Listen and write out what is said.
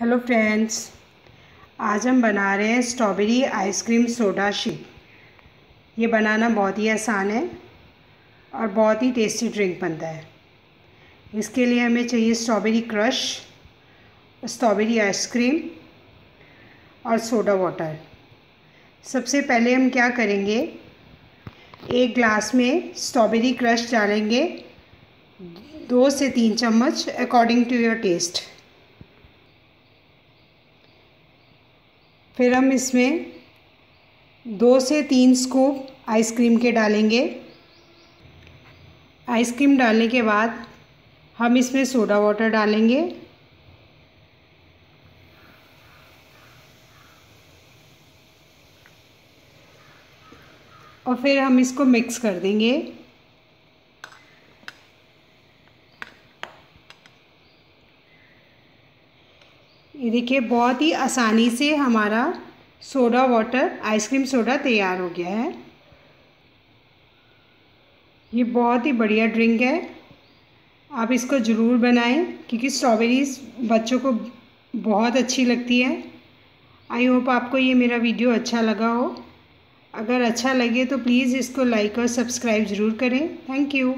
Hello friends आज हम बना रहे हैं स्ट्रॉबेरी आइसक्रीम सोडा शेक ये बनाना बहुत ही आसान है और बहुत ही टेस्टी ड्रिंक बनता है। इसके लिए हमें चाहिए strawberry crush strawberry ice cream और सोडा वाटर सबसे पहले हम क्या करेंगे? एक ग्लास में स्ट्रॉबेरी क्रश डालेंगे, दो से तीन चम्मच अकॉर्डिंग टू योर टेस्ट फिर हम इसमें दो से तीन स्कूप आइसक्रीम के डालेंगे। आइसक्रीम डालने के बाद हम इसमें सोडा वाटर डालेंगे। और फिर हम इसको मिक्स कर देंगे। ये देखिए, बहुत ही आसानी से हमारा सोडा वाटर आइसक्रीम सोडा तैयार हो गया है। ये बहुत ही बढ़िया ड्रिंक है। आप इसको ज़रूर बनाएँ, क्योंकि स्ट्रॉबेरीज बच्चों को बहुत अच्छी लगती है। आई होप आपको ये मेरा वीडियो अच्छा लगा हो। अगर अच्छा लगे तो प्लीज़ इसको लाइक और सब्सक्राइब ज़रूर करें। Thank you